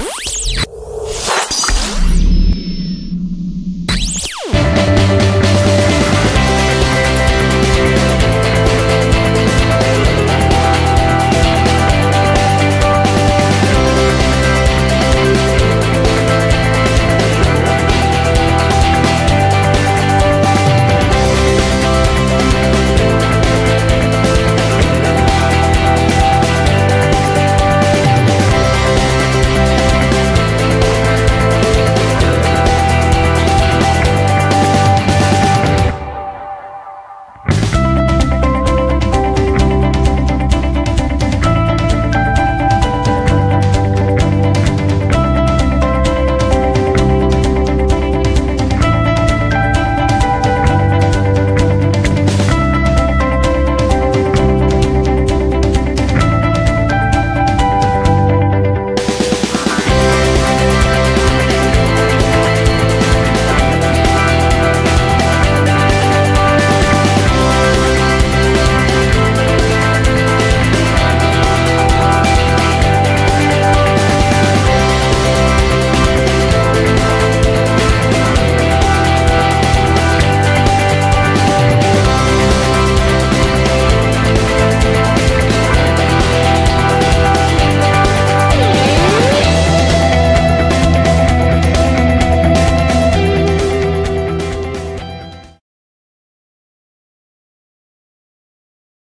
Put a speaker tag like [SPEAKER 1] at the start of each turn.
[SPEAKER 1] Bye.